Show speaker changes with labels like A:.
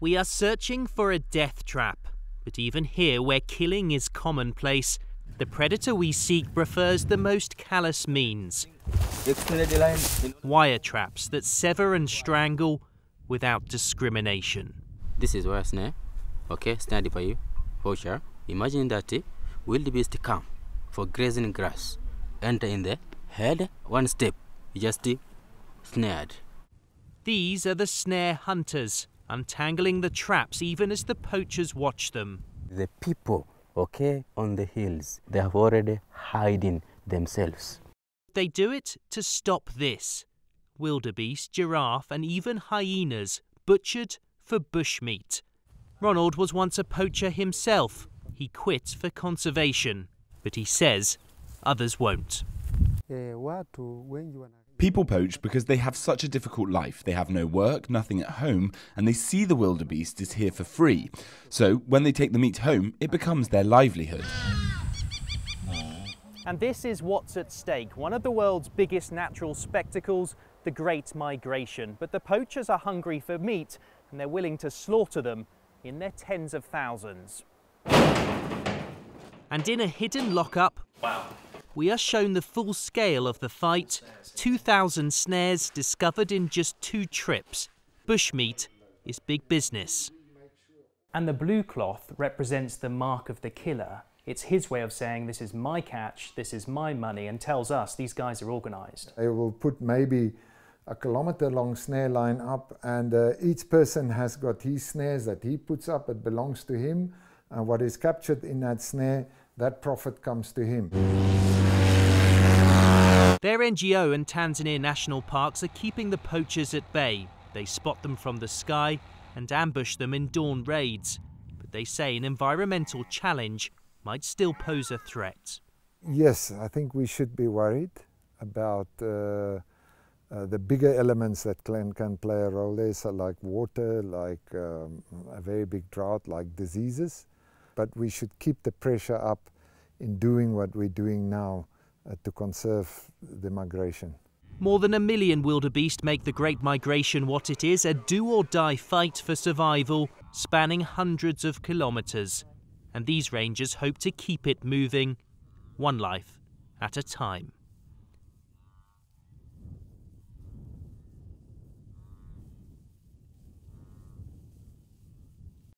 A: We are searching for a death trap, but even here, where killing is commonplace, the predator we seek prefers the most callous means wire traps that sever and strangle without discrimination.
B: This is wire snare. Okay, stand by you. Poacher, imagine that uh, wildebeest come for grazing grass. Enter in the head, one step, just uh, snared.
A: These are the snare hunters, untangling the traps even as the poachers watch them.
B: The people, okay, on the hills, they have already hiding themselves.
A: They do it to stop this wildebeest, giraffe, and even hyenas butchered for bushmeat. Ronald was once a poacher himself. He quit for conservation, but he says others won't.
C: People poach because they have such a difficult life. They have no work, nothing at home, and they see the wildebeest is here for free. So when they take the meat home, it becomes their livelihood.
A: And this is what's at stake one of the world's biggest natural spectacles, the Great Migration. But the poachers are hungry for meat and they're willing to slaughter them in their tens of thousands. And in a hidden lockup, wow. We are shown the full scale of the fight 2,000 snares discovered in just two trips. Bushmeat is big business. And the blue cloth represents the mark of the killer. It's his way of saying, This is my catch, this is my money, and tells us these guys are organized.
D: They will put maybe a kilometer long snare line up, and uh, each person has got his snares that he puts up, it belongs to him, and what is captured in that snare, that profit comes to him.
A: Their NGO and Tanzania National Parks are keeping the poachers at bay. They spot them from the sky and ambush them in dawn raids. But they say an environmental challenge might still pose a threat.
D: Yes, I think we should be worried about uh, uh, the bigger elements that can, can play a role there, so like water, like um, a very big drought, like diseases. But we should keep the pressure up in doing what we're doing now uh, Uh, to conserve the migration.
A: More than a million wildebeest make the Great Migration what it is a do or die fight for survival, spanning hundreds of kilometres. And these rangers hope to keep it moving, one life at a time.